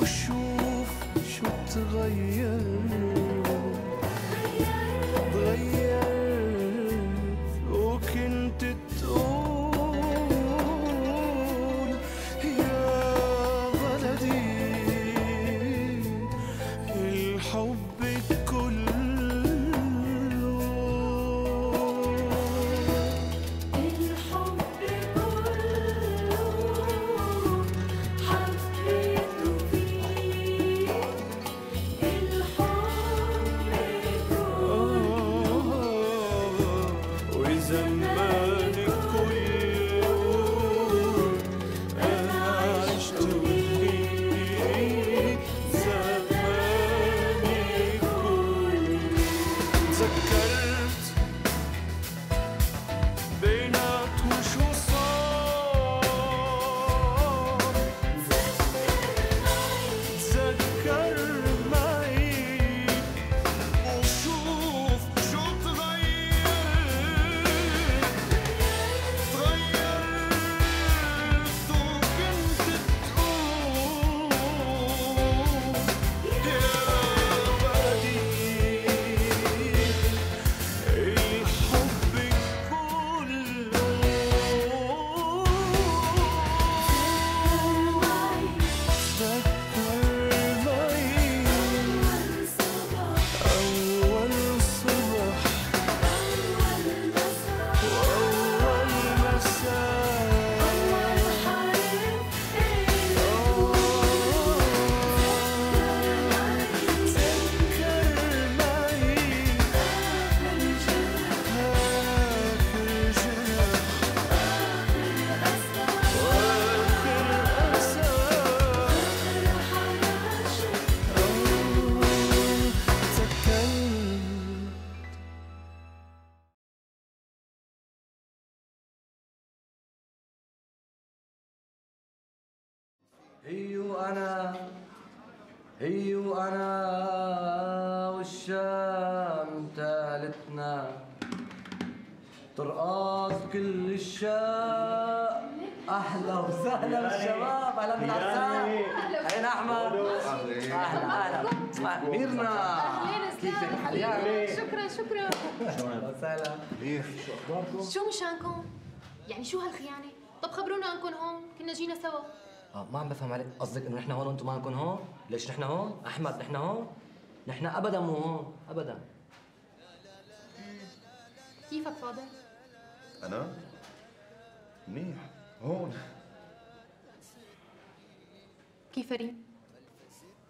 وشوف شو تغير هي وأنا هي وأنا والشام تالتنا. ترقص كل الشام. أهلا وسهلا بالشباب أهلا بالعسام أهلا أحمد. أهلا أهلا ميرنا كيفك حليان شكرا. شكرا وسهلا شو مشانكم؟ يعني شو هالخيانة؟ طب خبرونا أنكم هون كنا جينا سوا. آه ما عم بفهم عليك قصدك إنه نحن هون وأنتم ما نكون هون؟ ليش نحن هون؟ أحمد نحن هون؟ نحن ابدا مو هون ابدا كيفك فاضل؟ أنا؟ منيح هون كيف ريم؟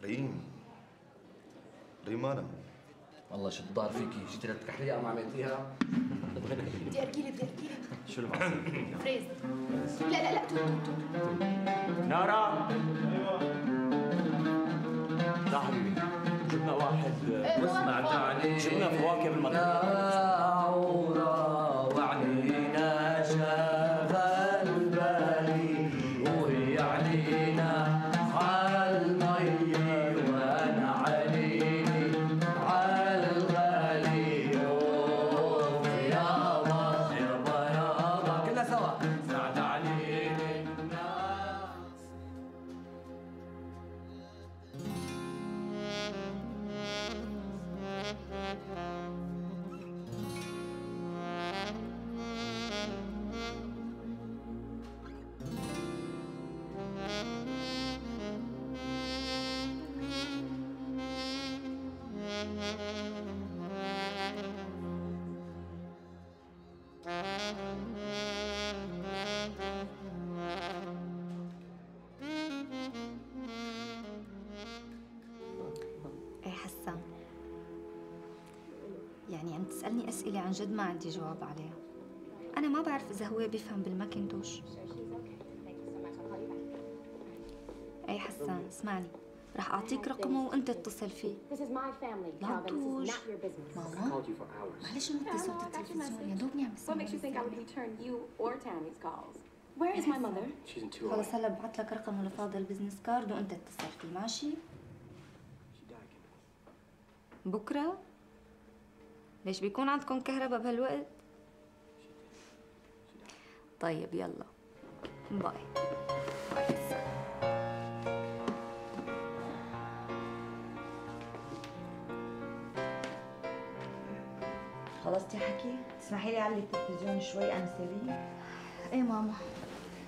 ريم ريمانا والله شو الضار فيكي؟ جيتي للتكحلية ما عملتيها. بدي اركيلي بدي اركيلي شو اللي فريز. لا لا لا توت توت توت نارا. لا حبيبي جبنا واحد. اسمع دعني جبنا فواكه بالمطبخ. يسألني أسئلة عن جد ما عندي جواب عليها. أنا ما بعرف إذا هو بيفهم بالماكنتوش. أي حسان اسمعني. رح أعطيك رقمه وأنت اتصل فيه. لا business. ماما. معلش نوطي صوت التلفزيون. يا دوبني عم بسمع return you or Tammy's calls? Where is my mother? She's in two خلص هلا ببعث لك رقمه لفاضل بزنس كارد وأنت اتصل فيه. ماشي؟ شي ليش بيكون عندكم كهرباء بهالوقت طيب يلا باي باي. خلصتي حكي؟ تسمحي لي علي التلفزيون شوي أنا سليم إيه ماما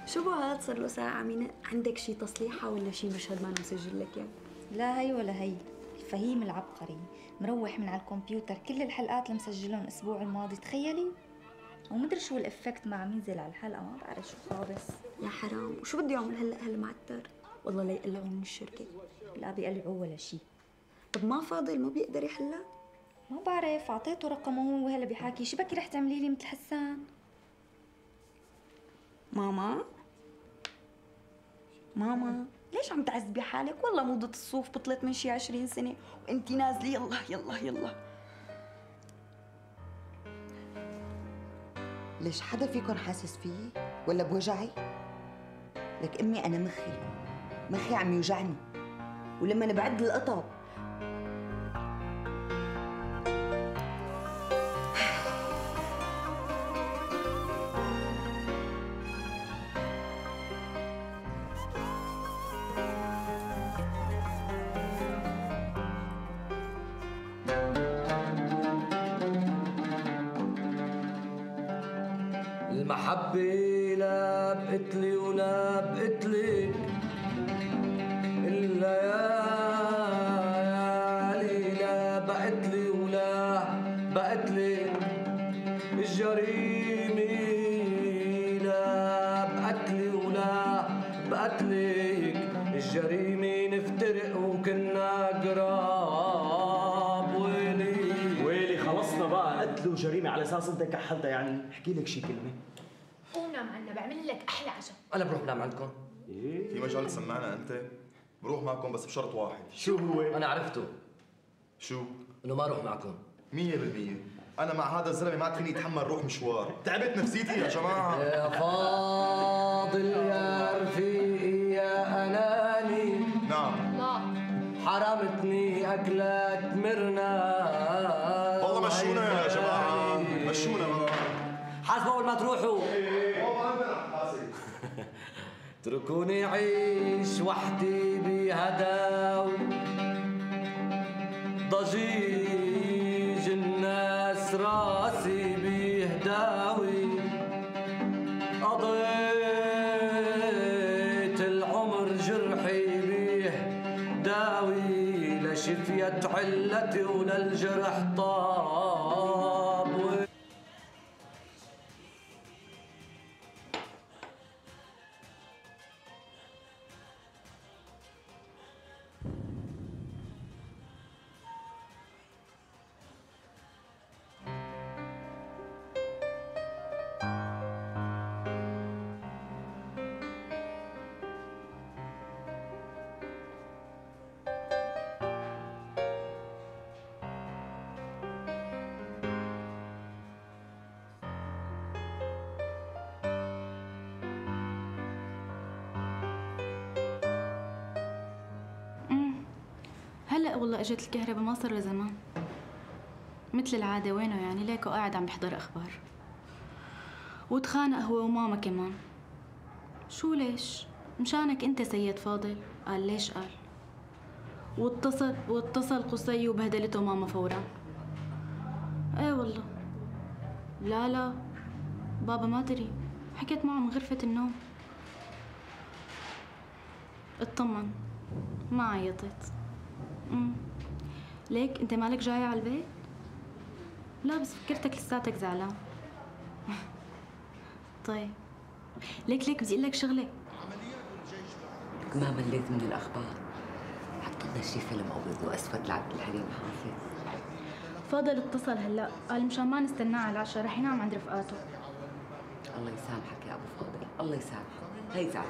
شو بو هاد صار له ساعة أمينة عندك شي تصليحة ولا شي مشهد ما مسجل لك إياه؟ لا هي ولا هي الفهيم العبقري مروح من على الكمبيوتر كل الحلقات اللي مسجلهم الأسبوع الماضي تخيلي؟ ومدري شو الإفكت ما عم ينزل على الحلقة ما بعرف شو خالص يا حرام وشو بدي أعمل هلا هالمعتر؟ والله لا يقلعوا من الشركة. لا بيقلعوه ولا شيء طب ما فاضل ما بيقدر يحلها؟ ما بعرف أعطيته رقمه وهو هلا بيحاكي. شو بكي رح تعملي لي مثل حسان؟ ماما؟ ماما؟ ليش عم تعذبي حالك؟ والله موضة الصوف بطلت من شي عشرين سنة وانتي نازلة. يلا يلا يلا. ليش حدا فيكم حاسس فيي؟ ولا بوجعي؟ لك أمي أنا مخي. مخي عم يوجعني. ولما بعد القطب انت كحلتها يعني؟ احكي لك شي كلمة. قوم نام عنا بعمل لك أحلى عشاء أنا بروح بنام عندكم. في مجال تسمعنا أنت. بروح معكم بس بشرط واحد. شو هو؟ أنا عرفته. شو؟ إنه ما أروح معكم. مية بالمية. أنا مع هذا الزلمة ما عاد فيني أتحمل روح مشوار. تعبت نفسيتي يا جماعة. يا فاضل يا رفيقي يا أناني. نعم. حرمتني أكلات مرنا. ما تروحوا. اتركوني عيش وحدي بهداو. ضجيج الناس راسي بيهداوي. قضيت العمر جرحي بيه داوي لشفيت علتي وللجرح طاب والله أجت الكهرباء ما صار زمان. مثل العادة وينه يعني؟ ليكو قاعد عم بيحضر أخبار. وتخانق هو وماما كمان. شو ليش؟ مشانك أنت سيد فاضل؟ قال ليش؟ قال. واتصل واتصل قصي وبهدلته ماما فورا. إيه والله. لا لا. بابا ما دري حكيت معه من غرفة النوم. اطمن. ما عيطت. امم ليك؟ انت مالك جاي على البيت؟ لا بس فكرتك لساتك زعلان. طيب. ليك ليك بدي أقول لك شغلة. ما مليت من الأخبار. حط لنا شي فيلم أبيض وأسود لعبد الحليم حافظ. فاضل اتصل هلا. قال مشان ما نستناه على العشاء رح ينام عند رفقاته. الله يسامحك يا أبو فاضل. الله يسامحك. هي زعل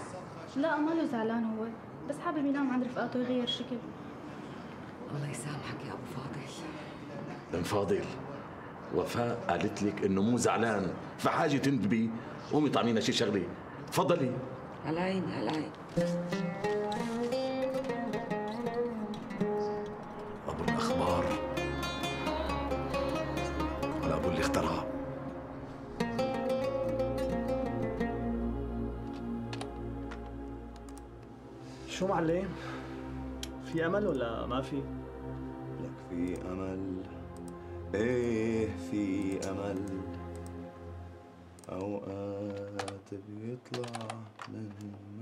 لا ماله زعلان هو. بس حابب ينام عند رفقاته يغير شكل. الله يسامحك يا أبو فاضل. ام فاضل وفاء قالت لك إنه مو زعلان فحاجة تندبي قومي طعمينا شي شغلة. تفضلي. على عيني على عيني أبو الأخبار. ولا أبو اللي اخترع. شو معلم؟ في أمل ولا ما في؟ في أمل. إيه في أمل؟ أوقات بيطلع من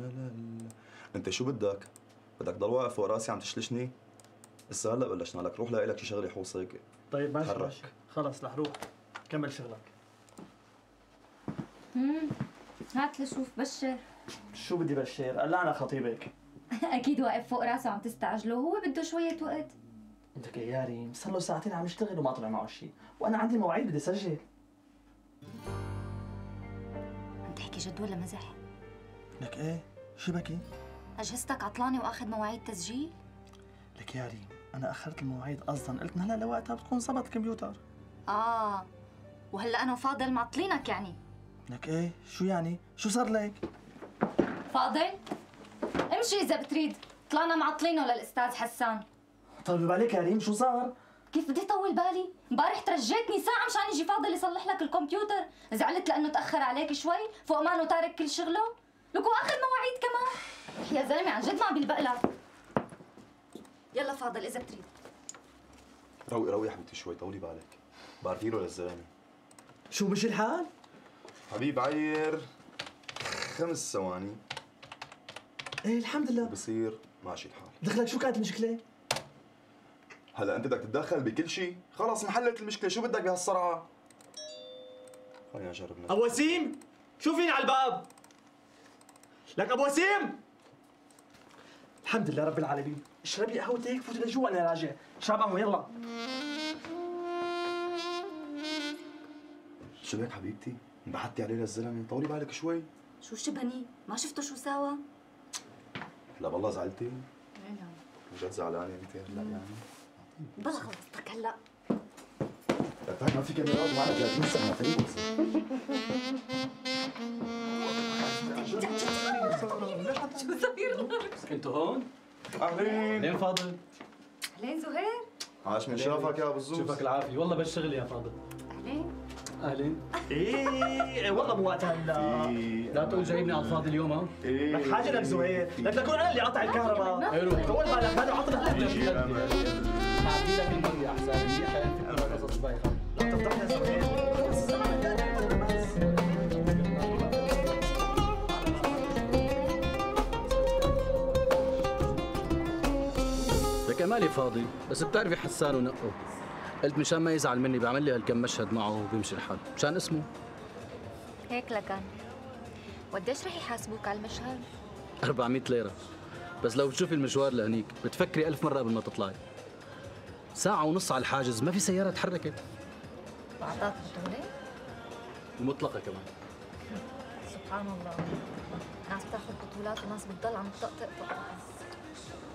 ملل. أنت شو بدك؟ بدك ضل واقف فوق راسي عم تشلشني؟ لسه هلأ بلشنا لك روح لاقي لك شي شغلة حوصك طيب ماشي تحرك. ماشي. خلص رح روح. كمل شغلك. امم هات لشوف بشر. شو بدي بشير؟ قلعنا خطيبك. أكيد واقف فوق راسه عم تستعجله هو بده شوية وقت. يا ريم صار له ساعتين عم يشتغل وما طلع معه شيء وأنا عندي مواعيد بدي اسجل عم تحكي جد ولا مزح لك إيه؟ شو بكي؟ أجهزتك عطلانة وأخذ مواعيد تسجيل؟ لك يا ريم أنا أخرت المواعيد قصدا قلت هلا لوقتها بتكون زبط كمبيوتر آه وهلأ أنا وفاضل معطلينك يعني. لك إيه؟ شو يعني؟ شو صار لك؟ فاضل؟ امشي إذا بتريد. طلعنا معطلينه للأستاذ حسان. طيب بالك يا ريم شو صار؟ كيف بدي طول بالي؟ امبارح ترجيتني ساعة مشان يجي فاضل يصلح لك الكمبيوتر، زعلت لأنه تأخر عليك شوي، فوق مانه تارك كل شغله؟ لك واخذ مواعيد كمان، يا زلمة عن جد ما بيلبق يلا فاضل إذا بتريد روقي روقي حبيبتي شوي طولي بالك بعرفي له للزلمة شو مشي الحال؟ حبيب عير خمس ثواني إيه الحمد لله بصير ماشي الحال دخلك شو كانت المشكلة؟ هلا انت بدك تتدخل بكل شيء خلص انحلت المشكلة شو بدك بهالسرعة؟ خلينا نجرب. أبو وسيم شو فيني على الباب؟ لك أبو وسيم! الحمد لله رب العالمين. اشربي قهوتك فوتي لجوا أنا راجع. اشرب قهوة يلا. شو بك حبيبتي؟ انبحتي عليه للزلمه طولي بالك شوي. شو شبهني؟ ما شفتوا شو سوا؟ لا والله زعلتي جد زعلانة أنت؟ هلا يعني. بلا خلصتك هلا. تعال ما في كاميرات معنا 30 سنه خليك شو صاير أنتوا هون؟ أهلين. لين فاضل؟ اهلين زهير؟ عاش من شافك يا أبو الزوز. شوفك العافية. والله بالشغل يا فاضل. أهلين. أهلين. إيه والله مو وقتها هلا لا تقول جايبني على الفاضي اليوم ها؟ لك حاجة لك زهير. لك لكون أنا اللي قطع الكهرباء. حلو طول بالك هذا عطنا لك احسن قصص مالي فاضي بس بتعرفي حسان ونقه. قلت مشان ما يزعل مني بعمل لي هالكم مشهد معه وبيمشي الحال مشان اسمه؟ هيك لكان. وقديش رح يحاسبوك على المشهد؟ 400 ليرة. بس لو بتشوفي المشوار لهنيك بتفكري ألف مرة قبل ما تطلعي. ساعة ونص على الحاجز. ما في سيارة تحركت. بعطاك بطولة؟ المطلقة كمان. سبحان الله. ناس بتاخذ بطولات وناس بتضل عم تطقطق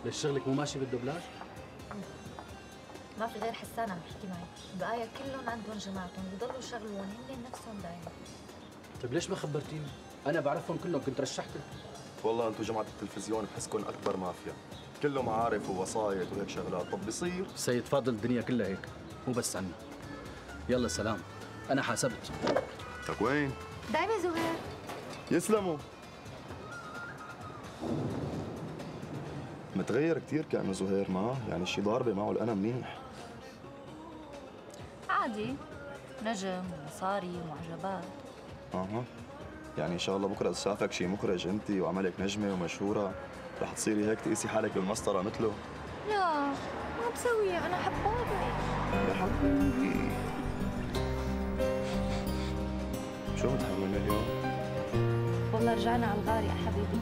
ليش شغلك مو ماشي بالدبلاج؟ ما في غير حسان عم يحكي معي. بقايا كلهم عندهم جماعتهم. بضلوا يشغلون هن نفسهم دايما طيب ليش ما خبرتيني؟ أنا بعرفهم كلهم كنت رشحتك. والله أنتم جماعة التلفزيون بحسكم أكبر مافيا. كله معارف ووسايط وهيك شغلات. طب بصير؟ سيد فاضل الدنيا كلها هيك مو بس عنا يلا سلام. أنا حاسبت. لك وين؟ دايما زهير. يسلموا. متغير كثير كأنه زهير ما يعني شي ضاربة معه الأنا منيح. عادي. نجم ومصاري ومعجبات. أها. يعني إن شاء الله بكرة اذا شافك شي مخرج انت وعملك نجمة ومشهورة. رح تصيري هيك تقيسي حالك بالمسطرة مثله؟ لا ما بسوي أنا حبابه يا حبيبي شو متحمل اليوم؟ والله رجعنا على الغار يا حبيبي.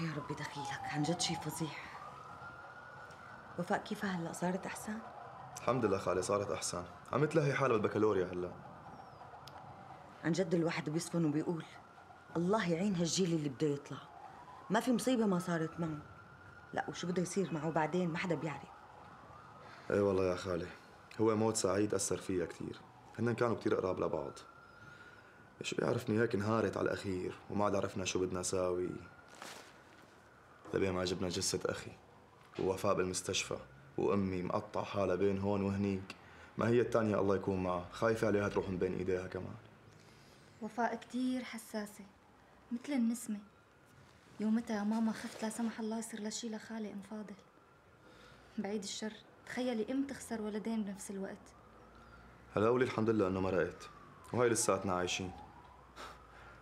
يا ربي دخيلك. عن جد شي فظيع وفاء كيفها هلا؟ صارت أحسن؟ الحمد لله خالي صارت أحسن. عم تلهي حالها بالبكالوريا هلا. عن جد الواحد بيصفن وبيقول الله يعين هالجيل اللي بده يطلع. ما في مصيبة ما صارت معه. لا وشو بده يصير معه بعدين؟ ما حدا بيعرف. إيه والله يا خالي. هو موت سعيد أثر فيها كثير هن كانوا كثير قراب لبعض. شو بيعرفني؟ هيك انهارت على الأخير وما عاد عرفنا شو بدنا نساوي لبين ما جبنا جثة أخي. ووفاء بالمستشفى. وأمي مقطع حالها بين هون وهنيك. ما هي الثانية الله يكون معها خايفة عليها تروح من بين إيديها كمان. وفاء كتير حساسة. مثل النسمة. يومتها يا ماما خفت لا سمح الله يصير لشي لخالي ام فاضل بعيد الشر. تخيلي إم تخسر ولدين بنفس الوقت. هلا قولي الحمد لله إنه مرقت. وهي لساتنا عايشين.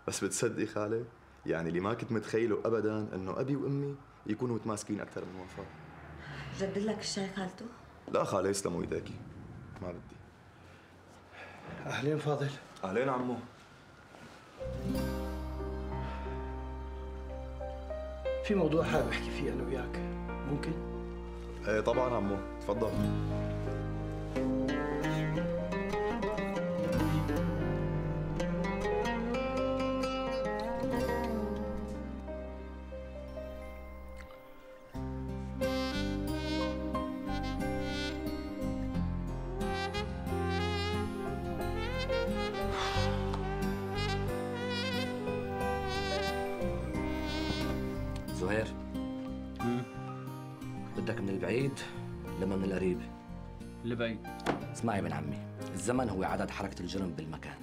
بس بتصدقي خالي؟ يعني اللي ما كنت متخيله ابدا إنه أبي وأمي يكونوا متماسكين أكثر من وفاء جدد لك الشاي خالته؟ لا خالي يسلموا إيديكي. ما بدي. أهلين فاضل. أهلين عمو. في موضوع حابب أحكي فيه أنا وياك. ممكن؟ إيه طبعا عمو. تفضل. زهير. بدك من البعيد لما من القريب. البعيد اسمعي من عمي الزمن هو عدد حركة الجرم بالمكان.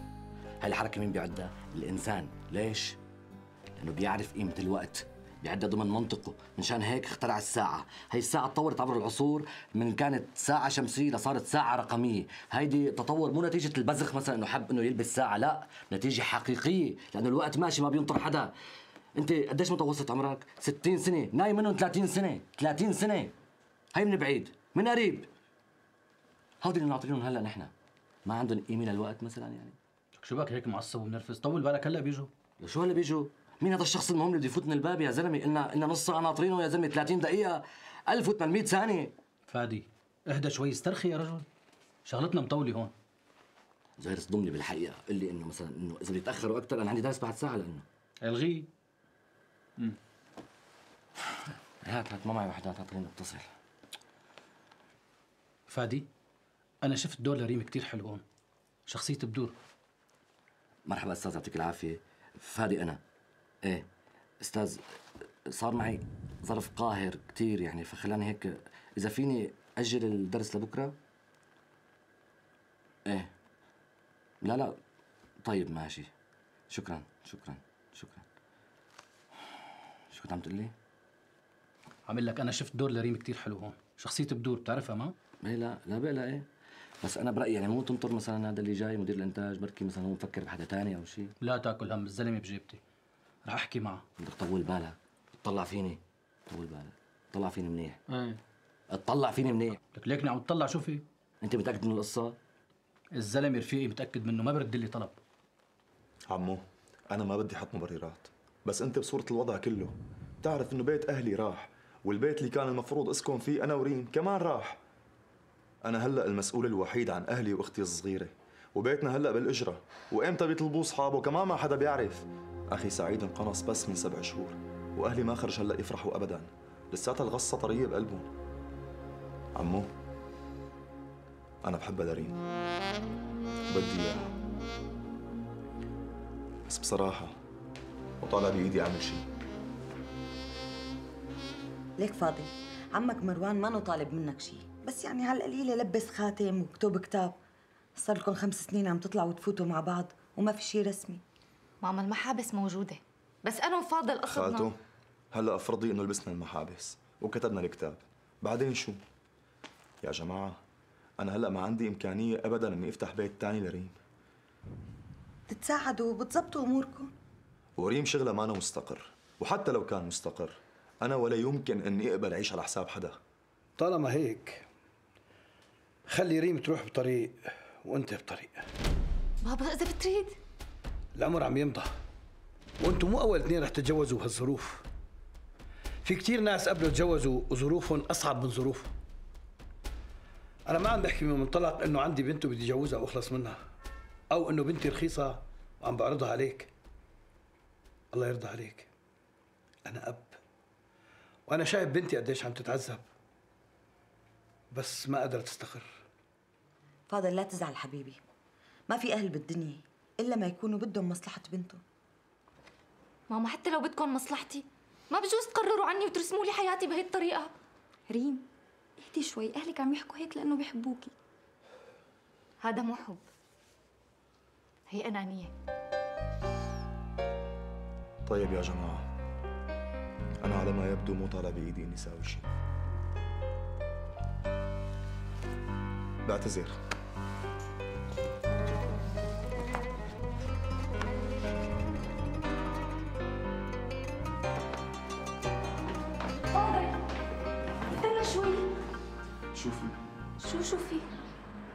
هاي الحركة مين بيعدها؟ الإنسان. ليش؟ لأنه بيعرف قيمة الوقت بيعدها ضمن منطقه. مشان هيك اخترع الساعة. هي الساعة تطورت عبر العصور من كانت ساعة شمسية لصارت ساعة رقمية. هيدي تطور مو نتيجة البزخ مثلا إنه حب إنه يلبس ساعة لا. نتيجة حقيقية لأنه الوقت ماشي ما بينطر حدا. انت قديش متوسط عمرك؟ 60 سنة. نايم منهم 30 سنة. 30 سنة. هي من بعيد. من قريب. هودي اللي ناطرينهم هلا نحن. ما عندهم قيمة للوقت مثلا يعني. شو بك هيك معصب ومنرفز طول بالك هلا بيجوا. شو هلا بيجوا؟ مين هذا الشخص المهم اللي بده يفوت من الباب يا زلمة؟ قلنا قلنا نص ساعة ناطرينه يا زلمة. 30 دقيقة. 1800 ثانية. فادي اهدى شوي. استرخي يا رجل. شغلتنا مطولة هون. زهير صدمني بالحقيقة. قل لي إنه مثلا إنه إذا بيتأخروا أكثر أنا عندي درس بعد ساعة لأنه. الغيه هات هات ما معي وحدات هات خلينا نتصل. فادي أنا شفت دور لريم كتير حلو هون شخصيته بدور. مرحبا أستاذ يعطيك العافية. فادي أنا. إيه أستاذ صار معي ظرف قاهر كثير يعني فخلاني هيك إذا فيني أجل الدرس لبكرة؟ إيه. لا لا. طيب ماشي. شكرا شكرا. شو كنت عم تقول لي؟ عامل لك أنا شفت دور لريم كتير حلو هون. شخصيته بدور بتعرفها ما؟ إيه لا لا بقى إيه. بس أنا برأيي يعني مو تنطر مثلا هذا اللي جاي مدير الإنتاج بركي مثلا هو مفكر بحدا تاني أو شيء لا تاكل هم الزلمة بجيبتي. رح أحكي معه. بدك طول بالك. طلع فيني. طول بالك. طلع فيني منيح. إيه. اطلع فيني منيح. لك ليكني عم تطلع شو في؟ أنت متأكد من القصة؟ الزلمة رفيقي متأكد منه ما برد لي طلب. عمو أنا ما بدي أحط مبررات. بس أنت بصورة الوضع كله. بتعرف إنه بيت أهلي راح والبيت اللي كان المفروض أسكن فيه أنا وريم كمان راح. أنا هلأ المسؤول الوحيد عن أهلي وأختي الصغيرة وبيتنا هلأ بالإجرة. وإمتى بيطلبوه أصحابه؟ كمان ما حدا بيعرف. أخي سعيد انقنص بس من سبع شهور وأهلي ما خرج هلأ يفرحوا ابدا. لساتها الغصة طرية بقلبهم. عمو أنا بحبها لريم بدي إياها. بس بصراحة وطالع بإيدي أعمل شيء ليك فاضل عمك مروان ما طالب منك شيء بس يعني على القليلة لبس خاتم وكتب كتاب. صار لكم خمس سنين عم تطلعوا وتفوتوا مع بعض وما في شيء رسمي. ماما المحابس موجودة. بس أنا وفاضل قصدنا خالته هلا افرضي إنه لبسنا المحابس وكتبنا الكتاب. بعدين شو؟ يا جماعة أنا هلا ما عندي إمكانية ابدا إني أفتح بيت تاني لريم. تتساعدوا وبتزبطوا أموركم؟ وريم شغلها ما أنا مستقر وحتى لو كان مستقر. أنا ولا يمكن اني اقبل اعيش على حساب حدا. طالما هيك خلي ريم تروح بطريق وأنت بطريق. بابا إذا بتريد. الأمر عم يمضى. وأنتم مو أول اثنين رح تتجوزوا بهالظروف. في كتير ناس قبلوا تجوزوا وظروفهم أصعب من ظروفهم. أنا ما عم بحكي من منطلق إنه عندي بنت وبدي أجوزها وأخلص منها أو إنه بنتي رخيصة وعم بعرضها عليك. الله يرضى عليك. أنا أب. وأنا شايف بنتي قديش عم تتعذب. بس ما قدرت تستقر فاضل لا تزعل حبيبي. ما في أهل بالدنيا إلا ما يكونوا بدهم مصلحة بنتهم ماما حتى لو بدكم مصلحتي ما بجوز تقرروا عني وترسموا لي حياتي بهي الطريقة. ريم اهدي شوي. أهلك عم يحكوا هيك لأنه بيحبوكي. هذا مو حب. هي أنانية. طيب يا جماعة. أنا على ما يبدو مو طالع بإيدي إني اساوي شيء بعتذر شوفي. شو شو في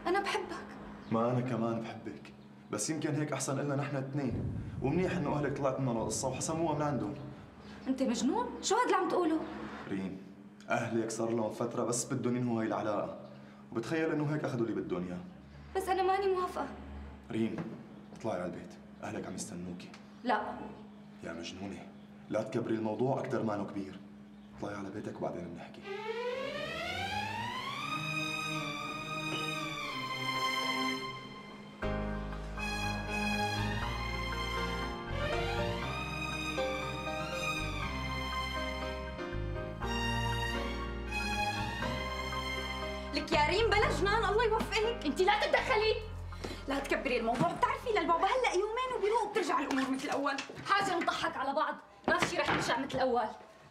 أنا بحبك. ما أنا كمان بحبك. بس يمكن هيك أحسن لنا نحن اثنين. ومنيح إنه أهلك طلعت منهم القصة وحسموها من عندهم. أنت مجنون؟ شو هاد اللي عم تقوله؟ ريم اهلك صار لهم فترة بس بدهم ينهوا هاي العلاقة. وبتخيل إنه هيك أخذوا اللي بدهم اياه بس أنا ماني موافقة. ريم اطلعي على البيت. أهلك عم يستنوكي. لا. يا مجنونة لا تكبري الموضوع أكثر ما إنه كبير. اطلعي على بيتك وبعدين بنحكي. بلا جنان الله يوفقك. انت لا تتدخلي. لا تكبري الموضوع. بتعرفي للبابا هلأ يومين وبيروق وبترجع الأمور مثل الأول. حاجة نضحك على بعض. ما في شي رح يرجع مثل الأول.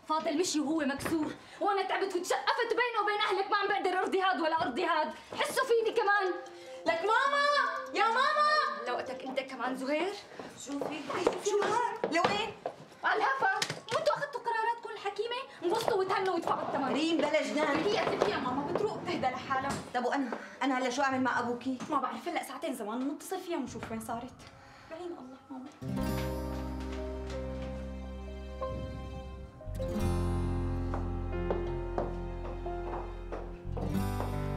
فاضل مشي وهو مكسور. وأنا تعبت وتشقفت بينه وبين أهلك. ما عم بقدر أرضي هاد ولا أرضي هاد. حسوا فيني كمان. لك ماما! يا ماما! لوقتك أنت كمان زهير. شوفي شو لوين؟ على الهفا. مو أنتوا اخذتوا قراراتكم الحكيمه انبسطوا وتهنوا وادفعوا الثمن ريم بلا جنان هي فيها ماما بتروق بتهدى لحالها. طب وأنا؟ أنا هلا شو أعمل مع أبوكي؟ ما بعرف هلا ساعتين زمان نتصل فيها ونشوف وين صارت. بعين الله ماما.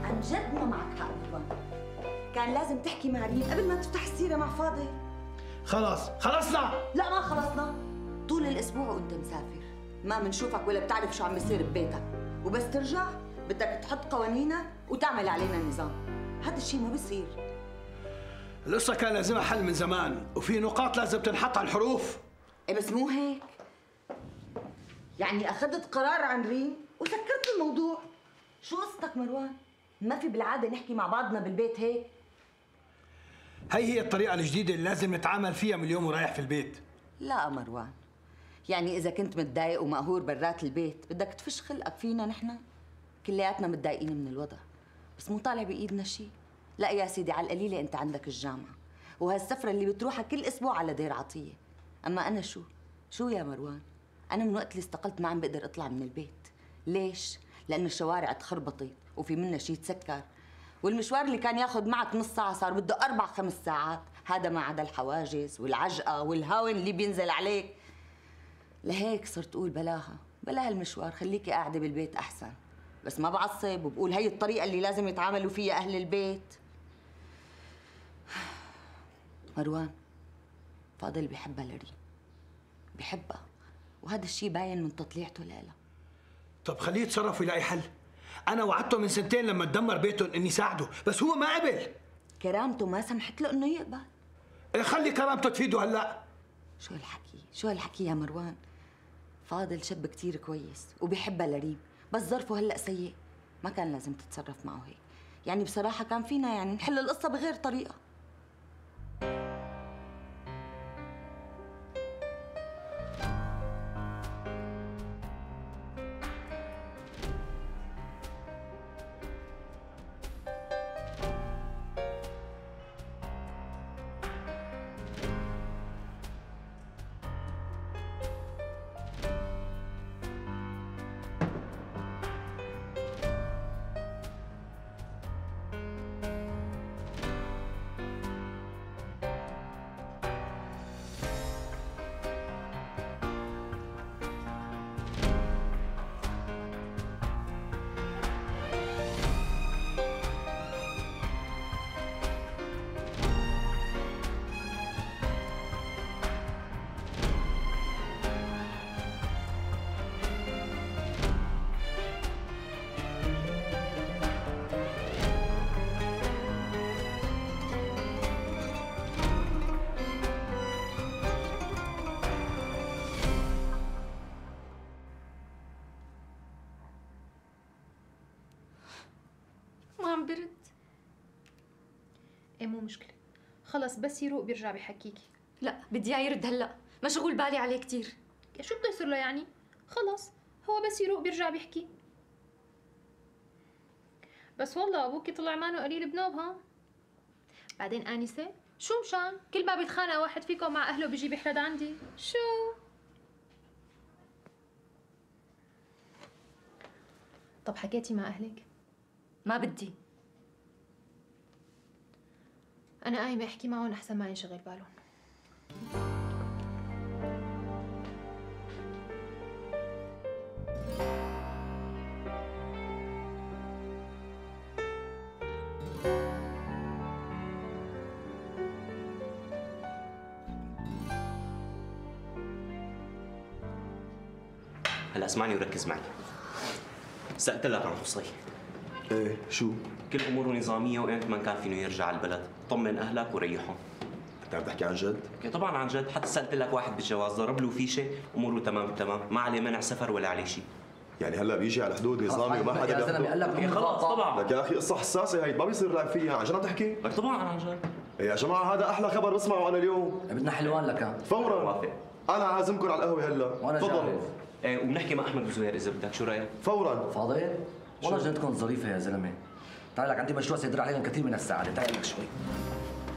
عن جد ما معك حق مروان كان لازم تحكي مع ريم قبل ما تفتح السيرة مع فاضل. خلاص خلصنا. لا ما خلصنا. طول الأسبوع وأنت مسافر. ما منشوفك ولا بتعرف شو عم بيصير ببيتك. وبس ترجع بدك تحط قوانينك وتعمل علينا نظام هذا الشيء ما بصير. القصة كان لازمها حل من زمان وفي نقاط لازم تنحط على الحروف. إيه بس مو هيك. يعني أخذت قرار عن ريم وسكرت الموضوع. شو قصتك مروان؟ ما في بالعادة نحكي مع بعضنا بالبيت هيك؟ هي هي الطريقة الجديدة اللي لازم نتعامل فيها من اليوم ورايح في البيت. لا مروان. يعني إذا كنت متضايق ومقهور برات البيت بدك تفش خلقك فينا نحن. كلياتنا متضايقين من الوضع. بس مو طالع بإيدنا شيء لا يا سيدي على القليلة أنت عندك الجامعة. وهالسفرة اللي بتروحها كل أسبوع على دير عطية. أما أنا شو؟ شو يا مروان؟ أنا من وقت اللي استقلت ما عم بقدر أطلع من البيت. ليش؟ لأنه الشوارع تخربطت وفي منا شيء تسكر. والمشوار اللي كان ياخذ معك نص ساعة صار بده أربع خمس ساعات. هذا ما عدا الحواجز والعجقة والهون اللي بينزل عليك. لهيك صرت أقول بلاها. بلا هالمشوار خليكي قاعدة بالبيت أحسن. بس ما بعصب وبقول هي الطريقة اللي لازم يتعاملوا فيها أهل البيت. مروان فاضل بيحبها لريم. بيحبها وهذا الشيء باين من تطليعته لها طب خليه يتصرف ويلاقي حل. أنا وعدته من سنتين لما تدمر بيتهم إني ساعده بس هو ما قبل. كرامته ما سمحت له إنه يقبل. إيه خلي كرامته تفيده هلأ. شو هالحكي شو هالحكي يا مروان؟ فاضل شاب كتير كويس وبيحبها لريم بس ظرفه هلأ سيء. ما كان لازم تتصرف معه هيك. يعني بصراحة كان فينا يعني نحل القصة بغير طريقة. خلص بس يروق بيرجع بحكيكي لا بدي إياه يرد هلأ. مشغول بالي عليه كثير شو بده يصير له يعني؟ خلص هو بس يروق بيرجع بيحكي. بس والله أبوكي طلع مانو قليل بنوب ها؟ بعدين آنسة شو مشان؟ كل ما بيتخانق واحد فيكم مع أهله بيجي بيحرد عندي. شو؟ طب حكيتي مع أهلك؟ ما بدي. أنا قايمة أحكي معهم أحسن ما ينشغل بالهم. هلا اسمعني وركز معي. سألت لك عن قصي إيه شو؟ كل اموره نظامية وإنت ما كان فينه يرجع على البلد. طمن أهلك وريحهم. أنت عم تحكي عن جد؟ طبعا عن جد. حتى سألت لك واحد بالجواز ضرب له فيشه أموره تمام تمام. ما عليه منع سفر ولا عليه شيء. يعني هلأ بيجي على حدود نظامي وما حدا يا زلمة قال لك خلص طبعا. لك يا أخي قصة حساسة هي ما بيصير لعب فيها. عن جد عم تحكي؟ لك طبعا عن جد. إيه يا جماعة هذا أحلى خبر بسمعه أنا اليوم. بدنا حلوان لك. فورا. موافق. أنا عازمكم على القهوة هلأ. وأنا تفضل. جاهز. إيه وبنحكي مع أحمد بزوير إذا بدك. شو رأيك؟ فورا. فاضل؟ والله جدكم ظريفة يا زلمة. تعال لك عندي مشروع سيدر علينا كثير من السعادة تعال لك شوي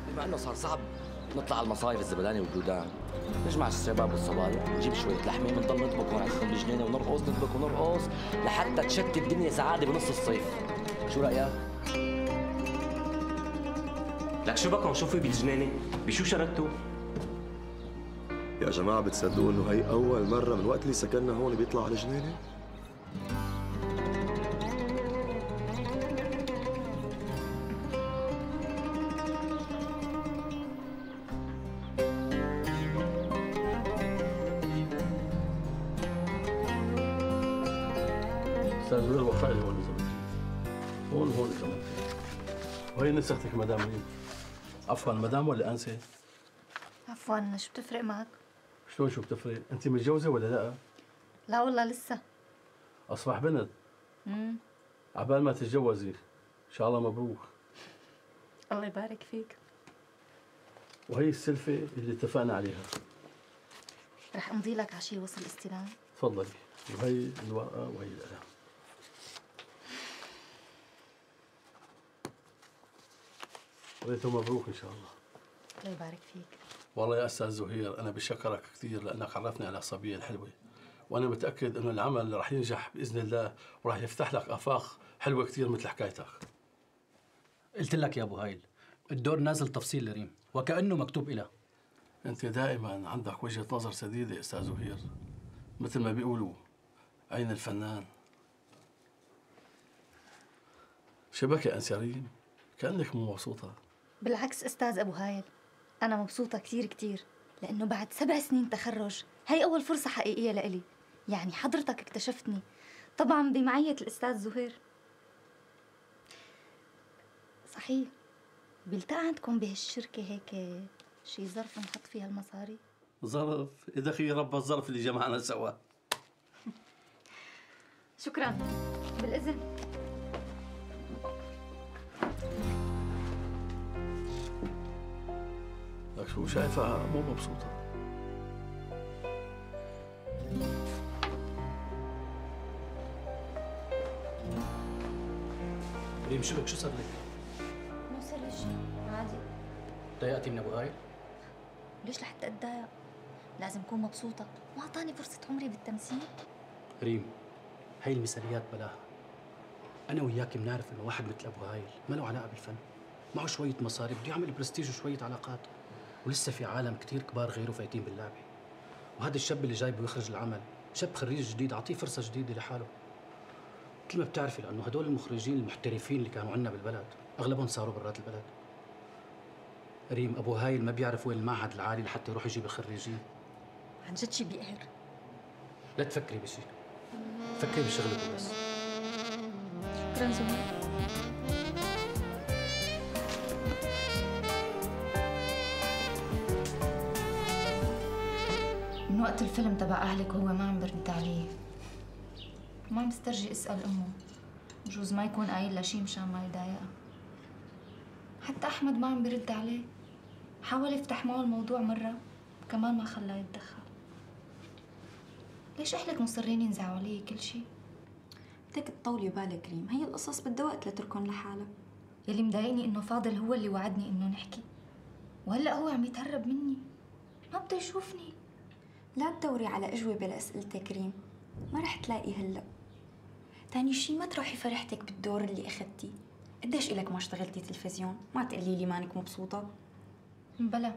بما إنه صار صعب نطلع على المصايف الزبداني والبلدان نجمع الشباب والصبايا نجيب شوية لحمة بنضل نطبخ ونعزهم بجنينة ونرقص نطبخ ونرقص لحتى تشتي الدنيا سعادة بنص الصيف شو رأيك؟ لك شو بكم شو في بالجنينة؟ بشو شردتوا؟ يا جماعة بتصدقوا إنه هي أول مرة من وقت اللي سكننا هون بيطلع على جنينة؟ أستاذ زوير وفاء هون اذا بدك هون هون بدك وهي نسختك مدام مين؟ عفوا مدام ولا أنسة؟ عفوا شو بتفرق معك؟ شلون شو بتفرق؟ انت متجوزة ولا لأ؟ لا والله لسه أصبح بنت مم. عبال ما تتجوزي إن شاء الله مبروك الله يبارك فيك وهي السلفة اللي اتفقنا عليها رح أمضي لك عشي وصل استلام تفضلي وهي الورقه وهي القلم وليته مبروك إن شاء الله. الله يبارك فيك. والله يا أستاذ زهير أنا بشكرك كثير لأنك عرفني على الصبيه الحلوة. وأنا متأكد إنه العمل رح ينجح بإذن الله ورح يفتح لك آفاق حلوة كثير مثل حكايتك. قلت لك يا أبو هايل الدور نازل تفصيل لريم وكأنه مكتوب إلها أنت دائما عندك وجهة نظر سديدة أستاذ زهير مثل ما بيقولوا عين الفنان؟ انس يا ريم كأنك مو مبسوطة. بالعكس أستاذ أبو هايل أنا مبسوطة كثير كثير لأنه بعد سبع سنين تخرج هي أول فرصة حقيقية لإلي. يعني حضرتك اكتشفتني. طبعا بمعية الأستاذ زهير. صحيح بيلتقى عندكم بهالشركة هيك شي ظرف نحط فيها المصاري؟ ظرف؟ إذا خي رب الظرف اللي جمعنا سوا. شكرا. بالإذن. لك شو شايفها مو مبسوطة. ريم شو بك؟ شو صار لك؟ مو صار لي شيء عادي. ضايقتي من أبو هايل؟ ليش لحتى أتضايق؟ لازم أكون مبسوطة. ما أعطاني فرصة عمري بالتمثيل. ريم هي المثاليات بلاها. أنا وياك بنعرف إنه واحد مثل أبو هايل ما له علاقة بالفن. معه شوية مصاري بده يعمل برستيج وشوية علاقات. ولسه في عالم كتير كبار غيره فايتين باللعبة. وهذا الشاب اللي جايبه يخرج العمل شاب خريج جديد أعطيه فرصة جديدة لحاله. مثل ما بتعرفي لأنه هدول المخرجين المحترفين اللي كانوا عندنا بالبلد أغلبهم صاروا برات البلد. ريم أبو هايل ما بيعرف وين المعهد العالي لحتى يروح يجيب الخريجين. عن جد شي بيقهر. لا تفكري بشيء فكري بشغلك وبس شكرا زهير وقت الفيلم تبع أهلك هو ما عم برد علي ما عم بسترجي أسأل أمه. بجوز ما يكون قايل لها شي مشان ما يضايقها. حتى أحمد ما عم برد عليه. حاول يفتح معه الموضوع مرة كمان ما خلاه يتدخل. ليش أهلك مصرين ينزعوا علي كل شي؟ بدك تطولي بالك ريم هي القصص بدها وقت لتركن لحالها. يلي مضايقني إنه فاضل هو اللي وعدني إنه نحكي. وهلأ هو عم يتهرب مني. ما بده يشوفني. لا تدوري على أجوبة لأسئلتك ريم ما رح تلاقي هلا. تاني شي ما تروحي فرحتك بالدور اللي أخدتيه. قديش إلك ما اشتغلتي تلفزيون؟ ما تقولي لي مانك مبسوطة. بلا.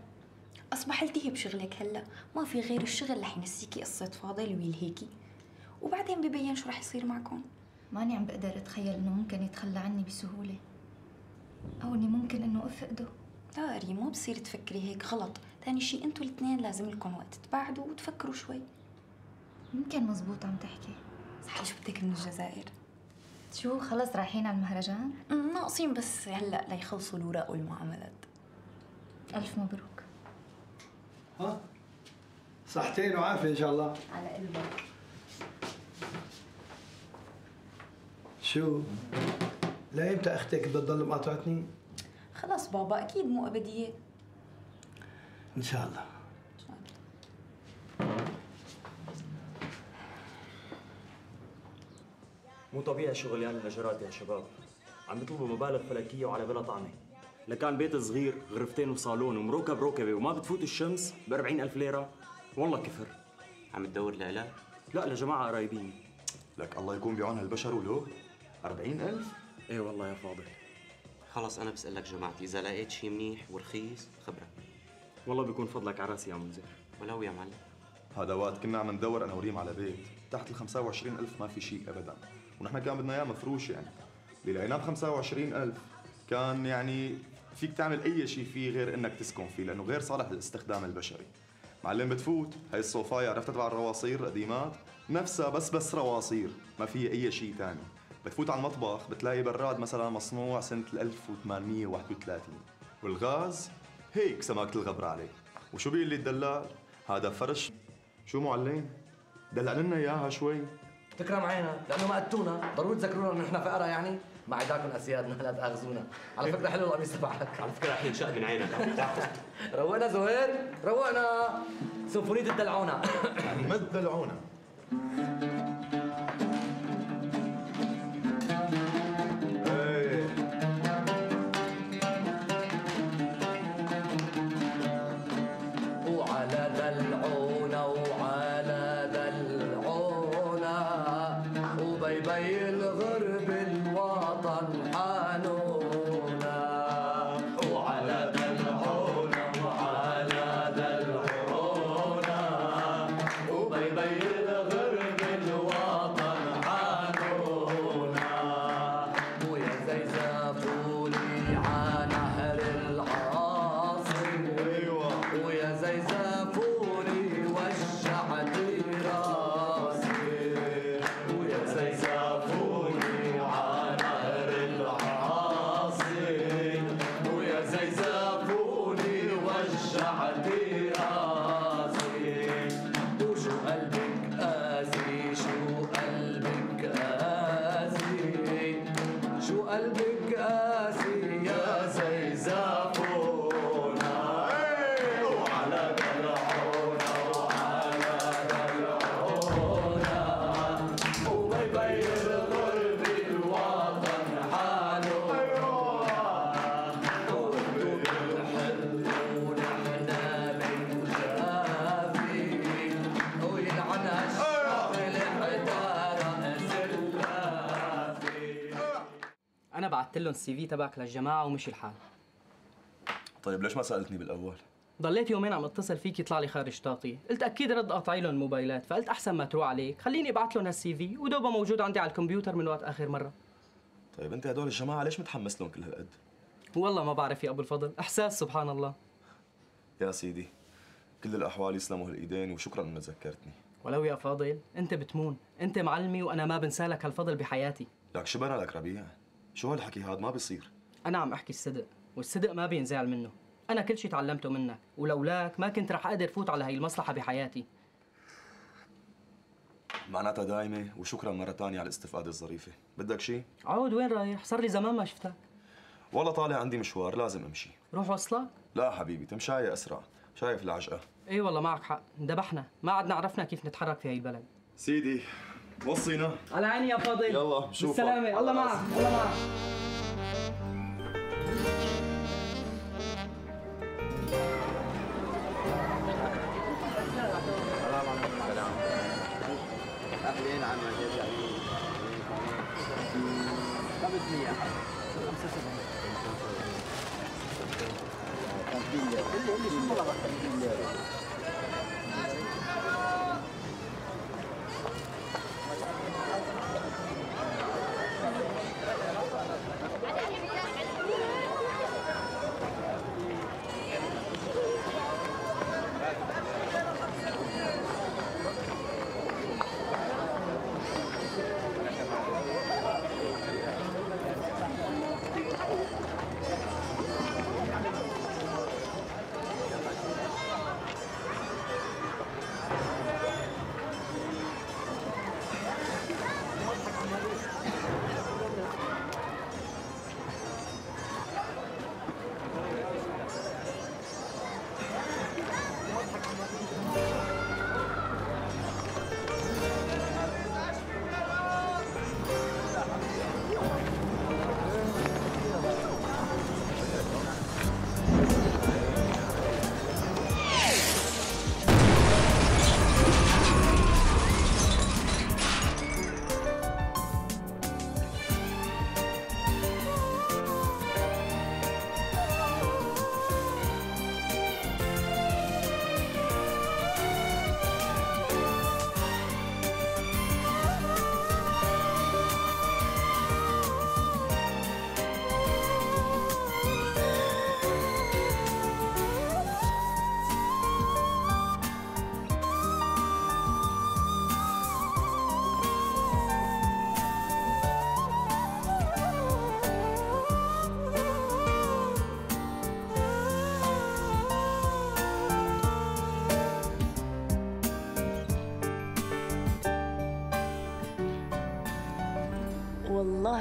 أصبح التهي بشغلك هلا. ما في غير الشغل رح ينسيكي قصة فاضل ويلهيكي وبعدين ببين شو رح يصير معكم. ماني عم بقدر أتخيل إنه ممكن يتخلى عني بسهولة. أو إني ممكن إنه أفقده. لا ريم مو بصير تفكري هيك غلط. تاني شي أنتوا الاثنين لازم لكم وقت تبعدوا وتفكروا شوي. يمكن مزبوط عم تحكي. صحيح شو بدك من الجزائر؟ شو خلص رايحين على المهرجان؟ ناقصين بس هلأ ليخلصوا الوراق والمعاملات. ألف مبروك. ها؟ صحتين وعافية إن شاء الله. على قلبك. شو؟ لايمتى أختك بدها تضل مقاطعتني؟ خلص بابا أكيد مو أبدية. إن شاء الله. مو طبيعي شغليان النجارات يا شباب. عم يطلبوا مبالغ فلكية وعلى بلا طعمة. لكان بيت صغير غرفتين وصالون ومروكب روكبه وما بتفوت الشمس ب ألف ليرة. والله كفر. عم تدور لعلاج؟ لا؟ لجماعة قرايبين. لك الله يكون بعون هالبشر ولو 40000 إيه والله يا فاضل. خلص أنا بسألك جماعتي إذا لقيت شيء منيح ورخيص خبرك والله بيكون فضلك على راسي يا منذر. ولو يا معلم. هذا وقت كنا عم ندور أنا وريم على بيت. تحت ال 25000 ما في شيء ابدا. ونحن كان بدنا إياه مفروش يعني. اللي لقيناه ب 25000 كان يعني فيك تعمل أي شيء فيه غير إنك تسكن فيه لأنه غير صالح للاستخدام البشري. معلم بتفوت. هاي الصوفاية عرفتها تبع الرواصير القديمات؟ نفسها بس بس رواصير ما فيها أي شيء تاني. بتفوت على المطبخ بتلاقي براد مثلا مصنوع سنة 1831 والغاز؟ هيك سماكة الغبرة عليه وشو بيقول لي الدلال؟ هذا فرش. شو معلم؟ دلع لنا إياها شوي. تكرم عينك لأنه ما قدتونا ضروري تذكرونا إنه نحن فقراء يعني. ما عداكم أسيادنا لا تأخذونا. على فكرة حلو القميص تبعك. على فكرة رح ينشق من عينك. روقنا زهير روقنا. سيمفونية الدلعونة ما تدلعونا. بعثت لهم السي في تبعك للجماعة ومشي الحال. طيب ليش ما سألتني بالأول؟ ضليت يومين عم اتصل فيك يطلع لي خارج طاقتي قلت أكيد رد قاطعي لهم الموبايلات فقلت أحسن ما تروح عليك. خليني ابعث لهم هالسي في ودوبه موجود عندي على الكمبيوتر من وقت آخر مرة. طيب أنت هدول الجماعة ليش متحمس لهم كل هالقد؟ والله ما بعرف يا أبو الفضل. إحساس سبحان الله. يا سيدي كل الأحوال يسلموا هالإيدين وشكرا إنك ذكرتني. ولو يا فاضل أنت بتمون. أنت معلمي وأنا ما بنسى لك هالفضل بحياتي. لك شو بنا لك ربيع. شو هالحكي هاد؟ ما بيصير. أنا عم أحكي الصدق والصدق ما بينزعل منه. أنا كل شيء تعلمته منك ولولاك ما كنت رح أقدر فوت على هي المصلحة بحياتي. معناتها دايمة وشكرا مرة ثانية على الاستفادة الظريفة. بدك شيء عود وين رايح؟ صار لي زمان ما شفتك. والله طالع عندي مشوار لازم أمشي. روح وصلك؟ لا حبيبي تمشاية أسرع. شايف العجقه اي والله معك حق ذبحنا ما عدنا عرفنا كيف نتحرك في هي البلد. سيدي وصينا على عيني يا فاضل يلا بشوفك بالسلامة الله معك. الله معك اهلين عم قبل 100 50 ليره اللي اللي شو والله 50 ليره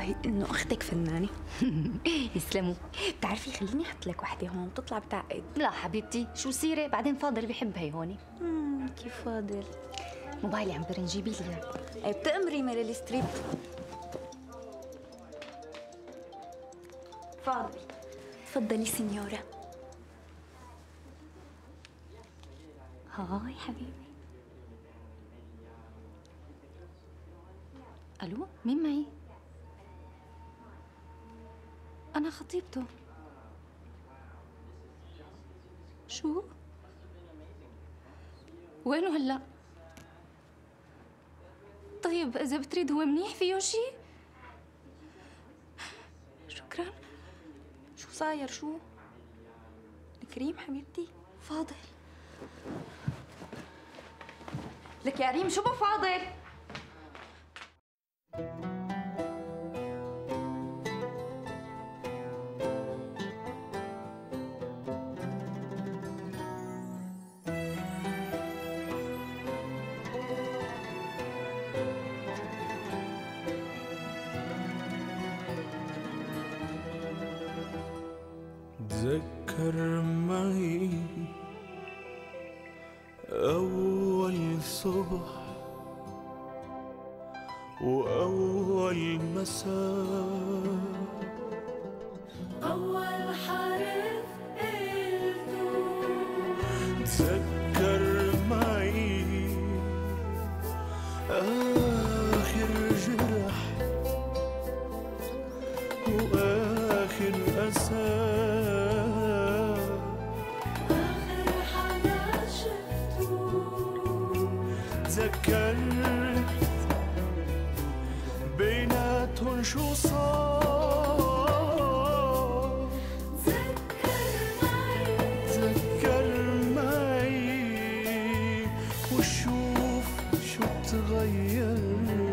والله إنه أختك فنانة. يسلموا. بتعرفي خليني أحط لك وحدة هون بتطلع بتعقد لا حبيبتي شو سيرة؟ بعدين فاضل بحب هي هون كيف فاضل؟ موبايلي عم برن جيبي لي إياه. إيه بتأمري ميريل ستريب فاضل. تفضلي سينيورا هاي حبيبي. ألو مين معي؟ أنا خطيبته. شو؟ وينه هلا؟ طيب إذا بتريد هو منيح فيه شي؟ شكرا. شو صاير؟ شو؟ كريم حبيبتي؟ فاضل. لك يا ريم شو بفاضل؟ وشوف شو تغير